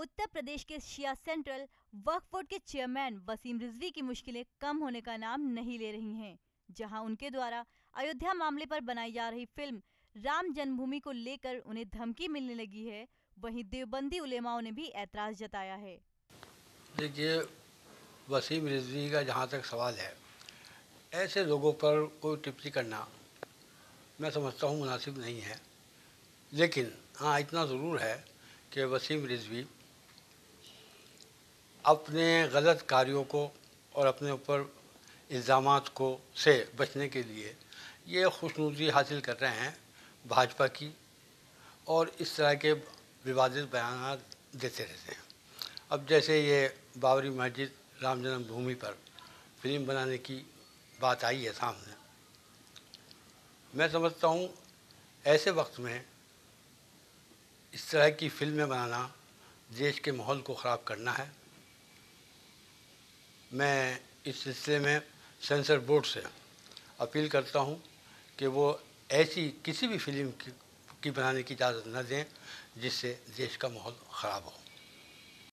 उत्तर प्रदेश के शिया सेंट्रल वक्फ बोर्ड के चेयरमैन वसीम रिजवी की मुश्किलें कम होने का नाम नहीं ले रही हैं, जहाँ उनके द्वारा अयोध्या मामले पर बनाई जा रही फ़िल्म राम जन्मभूमि को लेकर उन्हें धमकी मिलने लगी है। वहीं देवबंदी उलेमाओं ने भी ऐतराज जताया है। देखिए वसीम रिजवी का जहाँ तक सवाल है, ऐसे लोगों पर कोई टिप्पणी करना मैं समझता हूँ मुनासिब नहीं है। लेकिन हाँ इतना ज़रूर है कि वसीम रिजवी अपने गलत कार्यों को और अपने ऊपर इल्ज़ाम को से बचने के लिए ये खुशनुदी हासिल कर रहे हैं भाजपा की और इस तरह के विवादित बयान देते रहते हैं। अब जैसे ये बाबरी मस्जिद राम जन्मभूमि पर फ़िल्म बनाने की बात आई है सामने, मैं समझता हूँ ऐसे वक्त में इस तरह की फ़िल्में बनाना देश के माहौल को ख़राब करना है। मैं इस सिलसिले में सेंसर बोर्ड से अपील करता हूँ कि वो ऐसी किसी भी फ़िल्म की, की बनाने की इजाज़त न दें जिससे देश का माहौल ख़राब हो।